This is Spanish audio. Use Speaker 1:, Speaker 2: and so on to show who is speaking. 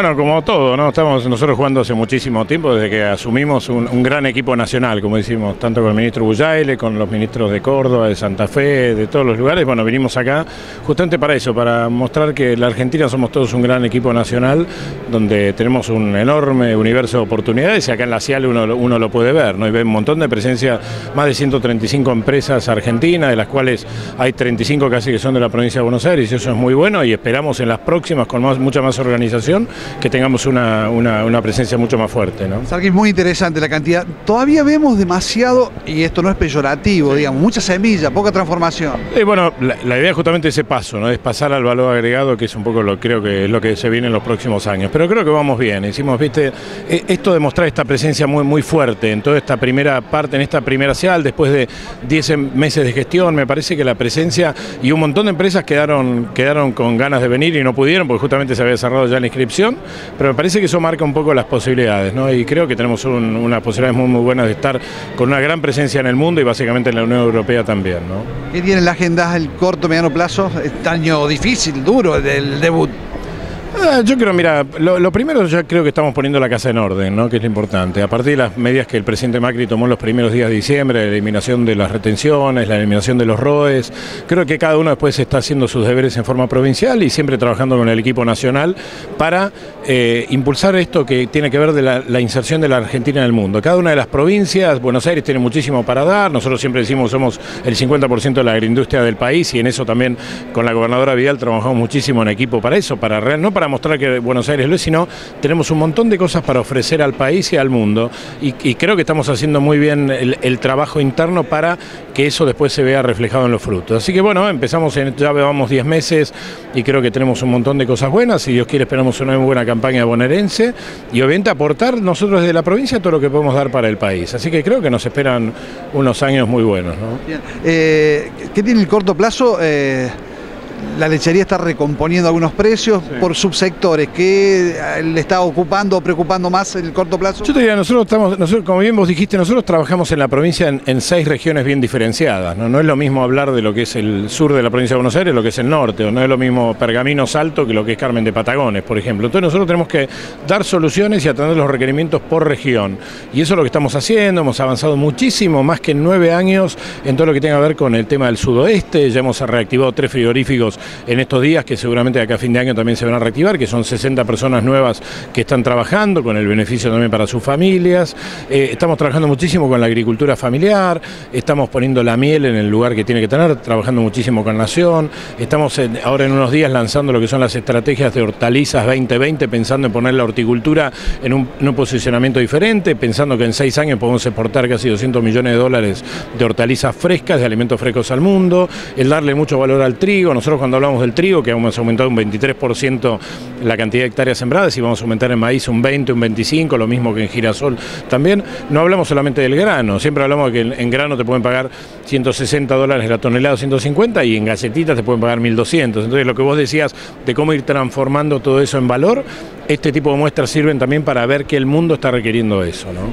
Speaker 1: Bueno, como todo, ¿no? Estamos nosotros jugando hace muchísimo tiempo, desde que asumimos un, gran equipo nacional, como decimos, tanto con el ministro Bullaile, con los ministros de Córdoba, de Santa Fe, de todos los lugares. Bueno, vinimos acá justamente para eso, para mostrar que la Argentina somos todos un gran equipo nacional, donde tenemos un enorme universo de oportunidades y acá en la CIAL uno, uno lo puede ver, ¿no? Y ve un montón de presencia, más de 135 empresas argentinas, de las cuales hay 35 casi que son de la provincia de Buenos Aires, y eso es muy bueno y esperamos en las próximas, con más, mucha más organización, que tengamos una, una- una presencia mucho más fuerte, ¿no?
Speaker 2: Es muy interesante la cantidad. Todavía vemos demasiado, y esto no es peyorativo, digamos, mucha semilla, poca transformación.
Speaker 1: Y bueno, la, la idea es justamente ese paso, ¿no? Es pasar al valor agregado, que es un poco lo creo que es lo que se viene en los próximos años. Pero creo que vamos bien. Hicimos, viste, eh, esto de mostrar esta presencia muy, muy fuerte en toda esta primera parte, en esta primera cial, después de 10 meses de gestión, me parece que la presencia y un montón de empresas quedaron, quedaron con ganas de venir y no pudieron, porque justamente se había cerrado ya la inscripción. Pero me parece que eso marca un poco las posibilidades, ¿no? Y creo que tenemos un- unas posibilidades muy, muy buenas de estar con una gran presencia en el mundo y básicamente en la Unión Europea también, ¿no?
Speaker 2: ¿Qué tiene en la agenda el corto, mediano plazo? Este año difícil, duro, del debut.
Speaker 1: Ah, yo creo, mira, lo, primero yo creo que estamos poniendo la casa en orden, ¿no? que es lo importante. A partir de las medidas que el presidente Macri tomó en los primeros días de diciembre, la eliminación de las retenciones, la eliminación de los ROEs, creo que cada uno después está haciendo sus deberes en forma provincial y siempre trabajando con el equipo nacional para eh, impulsar esto que tiene que ver de la, inserción de la Argentina en el mundo. Cada una de las provincias, Buenos Aires tiene muchísimo para dar, nosotros siempre decimos somos el 50% de la agroindustria del país y en eso también con la gobernadora Vidal trabajamos muchísimo en equipo para eso, para no para mostrar que Buenos Aires lo es, sino tenemos un montón de cosas para ofrecer al país y al mundo y, creo que estamos haciendo muy bien el, trabajo interno para que eso después se vea reflejado en los frutos. Así que bueno, empezamos, en, ya llevamos 10 meses y creo que tenemos un montón de cosas buenas, si Dios quiere esperamos una muy buena campaña bonaerense y obviamente aportar nosotros desde la provincia todo lo que podemos dar para el país. Así que creo que nos esperan unos años muy buenos.
Speaker 2: Eh, ¿Qué tiene el corto plazo? Eh, la lechería está recomponiendo algunos precios por subsectores. ¿Qué eh, le está ocupando o preocupando más en el corto plazo?
Speaker 1: Yo te diría, nosotros estamos, nosotros, como bien vos dijiste, nosotros trabajamos en la provincia en, en seis regiones bien diferenciadas. ¿no? no es lo mismo hablar de lo que es el sur de la provincia de Buenos Aires, lo que es el norte, o no es lo mismo Pergamino Salto que lo que es Carmen de Patagones, por ejemplo. Entonces nosotros tenemos que dar soluciones y atender los requerimientos por región. Y eso es lo que estamos haciendo, hemos avanzado muchísimo, más que en nueve años, en todo lo que tenga que ver con el tema del sudoeste. Ya hemos reactivado tres frigoríficos en estos días que seguramente acá a fin de año también se van a reactivar, que son 60 personas nuevas que están trabajando con el beneficio también para sus familias. Eh, estamos trabajando muchísimo con la agricultura familiar, estamos poniendo la miel en el lugar que tiene que tener, trabajando muchísimo con Nación. Estamos ahora en unos días lanzando lo que son las estrategias de hortalizas 2020, pensando en poner la horticultura en un, en un posicionamiento diferente, pensando que en seis años podemos exportar casi 200 millones de dólares de hortalizas frescas, de alimentos frescos al mundo, el darle mucho valor al trigo. Nosotros cuando hablamos del trigo, que hemos aumentado un 23% la cantidad de hectáreas sembradas y vamos a aumentar en maíz un 20, un 25, lo mismo que en girasol también, no hablamos solamente del grano, siempre hablamos de que en, grano te pueden pagar 160 dólares la tonelada, 150 y en galletitas te pueden pagar 1200. Entonces lo que vos decías de cómo ir transformando todo eso en valor, este tipo de muestras sirven también para ver que el mundo está requiriendo eso, ¿no?